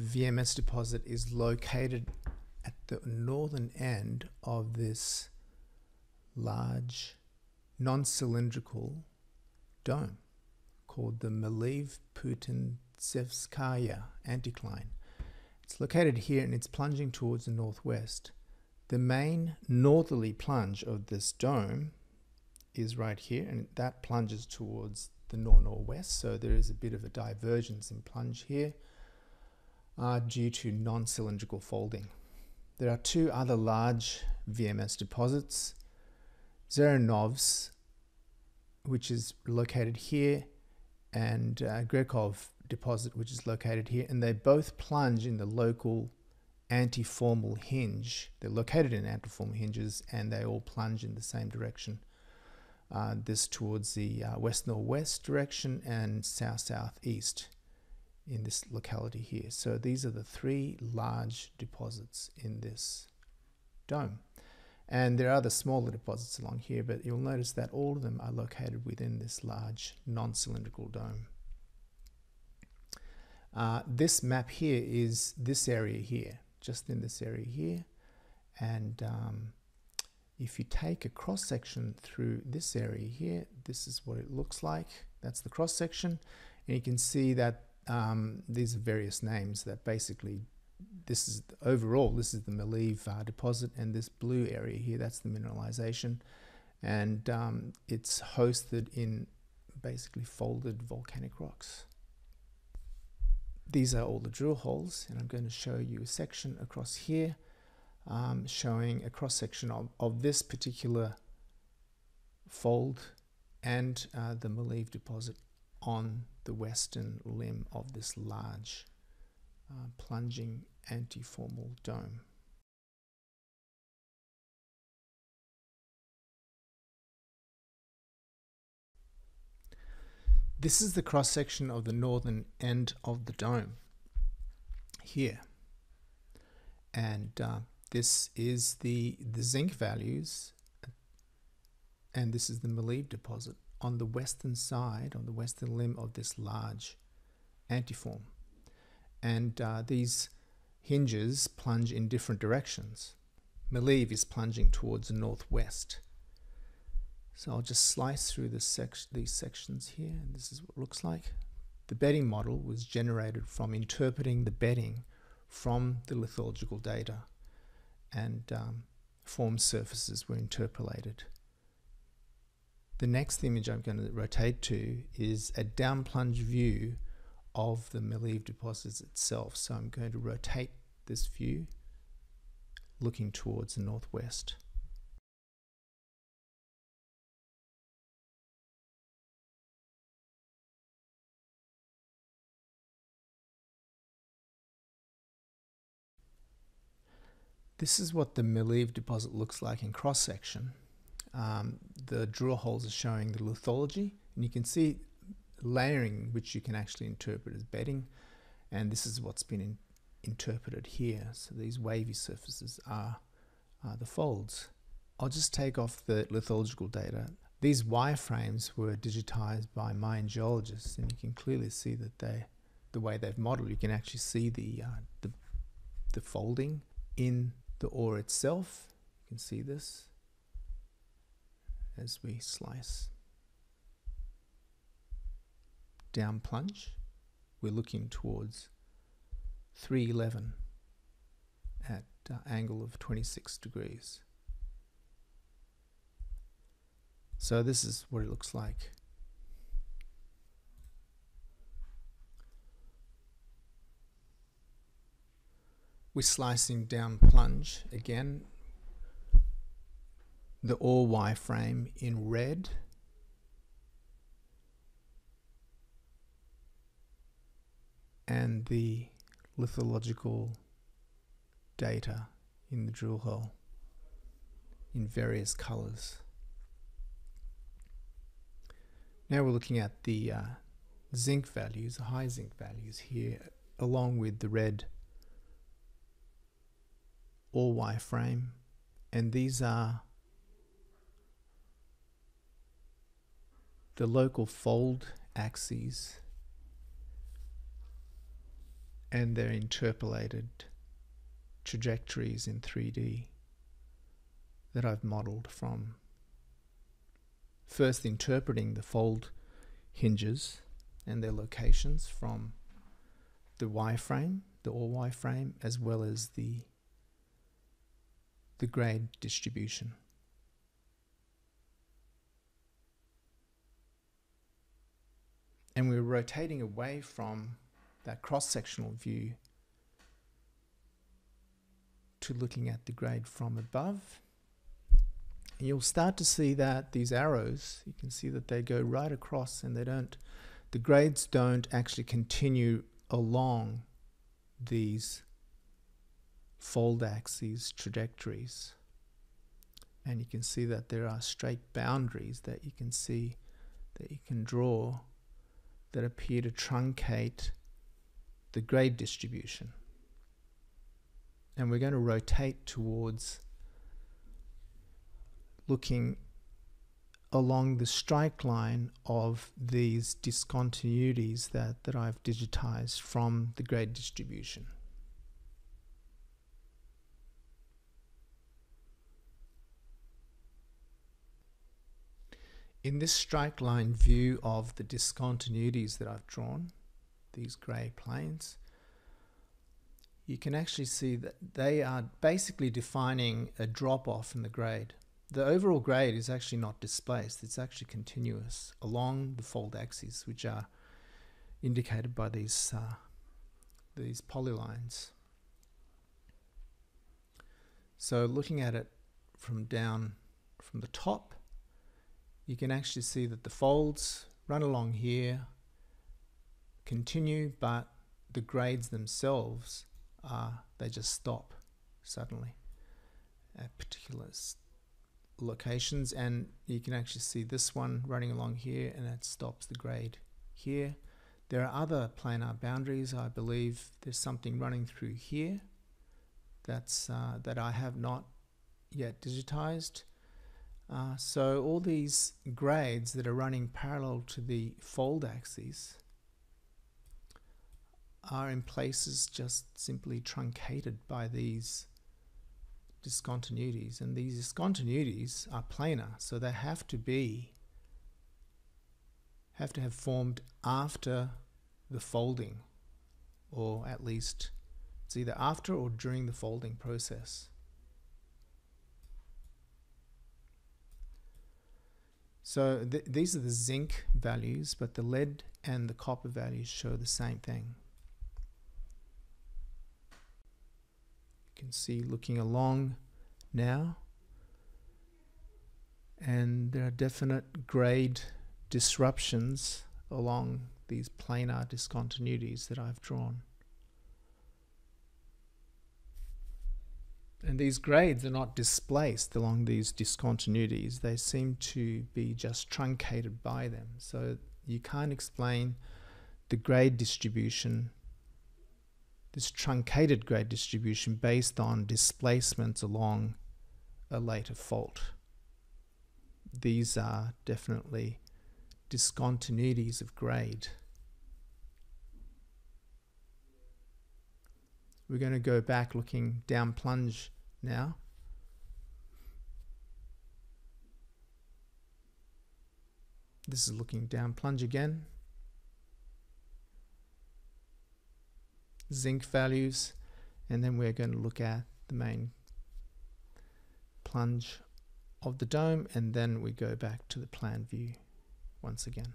VMS deposit is located at the northern end of this large non-cylindrical dome called the Maleev Putintsevskaya anticline. It's located here and it's plunging towards the northwest. The main northerly plunge of this dome is right here and that plunges towards the nor-northwest so there is a bit of a divergence in plunge here uh, due to non-cylindrical folding. There are two other large VMS deposits, Zyryanovsk which is located here and uh, Grekov deposit which is located here and they both plunge in the local antiformal hinge. They're located in antiformal hinges and they all plunge in the same direction. Uh, this towards the uh, west-northwest direction and south-southeast in this locality here. So these are the three large deposits in this dome. And there are other smaller deposits along here, but you'll notice that all of them are located within this large non-cylindrical dome. Uh, this map here is this area here, just in this area here. And um, if you take a cross section through this area here, this is what it looks like. That's the cross section. And you can see that um, these are various names that basically this is overall this is the Maleev uh, deposit and this blue area here that's the mineralization and um, it's hosted in basically folded volcanic rocks. These are all the drill holes and I'm going to show you a section across here um, showing a cross section of, of this particular fold and uh, the Maleev deposit on the western limb of this large uh, plunging antiformal dome. This is the cross section of the northern end of the dome here. And uh, this is the, the zinc values and this is the Maleev deposit on the western side, on the western limb of this large antiform. And uh, these hinges plunge in different directions. Maleev is plunging towards the northwest. So I'll just slice through sec these sections here, and this is what it looks like. The bedding model was generated from interpreting the bedding from the lithological data, and um, form surfaces were interpolated. The next image I'm going to rotate to is a down plunge view of the Maleev deposits itself. So I'm going to rotate this view looking towards the northwest. This is what the Maleev deposit looks like in cross section um, the drill holes are showing the lithology and you can see layering which you can actually interpret as bedding and this is what's been in, interpreted here. So these wavy surfaces are, are the folds. I'll just take off the lithological data. These wireframes were digitized by Mayan geologists and you can clearly see that they the way they've modeled you can actually see the, uh, the the folding in the ore itself. You can see this as we slice. Down plunge, we're looking towards 311 at uh, angle of 26 degrees. So this is what it looks like. We're slicing down plunge again the ore wireframe in red and the lithological data in the drill hole in various colors. Now we're looking at the uh, zinc values, the high zinc values here, along with the red ore wireframe, and these are the local fold axes and their interpolated trajectories in 3D that I've modeled from first interpreting the fold hinges and their locations from the wireframe, the all wireframe, as well as the the grade distribution. And we're rotating away from that cross-sectional view to looking at the grade from above. And you'll start to see that these arrows, you can see that they go right across and they don't, the grades don't actually continue along these fold axes trajectories. And you can see that there are straight boundaries that you can see that you can draw that appear to truncate the grade distribution. And we're going to rotate towards looking along the strike line of these discontinuities that, that I've digitized from the grade distribution. In this strike line view of the discontinuities that I've drawn, these grey planes, you can actually see that they are basically defining a drop off in the grade. The overall grade is actually not displaced, it's actually continuous along the fold axes, which are indicated by these, uh, these polylines. So looking at it from down from the top, you can actually see that the folds run along here, continue, but the grades themselves are, they just stop suddenly at particular locations. And you can actually see this one running along here and it stops the grade here. There are other planar boundaries. I believe there's something running through here that's uh, that I have not yet digitized. Uh, so all these grades that are running parallel to the fold axes are in places just simply truncated by these discontinuities. And these discontinuities are planar so they have to be have to have formed after the folding or at least it's either after or during the folding process So th these are the zinc values, but the lead and the copper values show the same thing. You can see looking along now, and there are definite grade disruptions along these planar discontinuities that I've drawn. And these grades are not displaced along these discontinuities. They seem to be just truncated by them. So you can't explain the grade distribution, this truncated grade distribution based on displacements along a later fault. These are definitely discontinuities of grade. We're going to go back looking down plunge now. This is looking down plunge again. Zinc values, and then we're going to look at the main plunge of the dome, and then we go back to the plan view once again.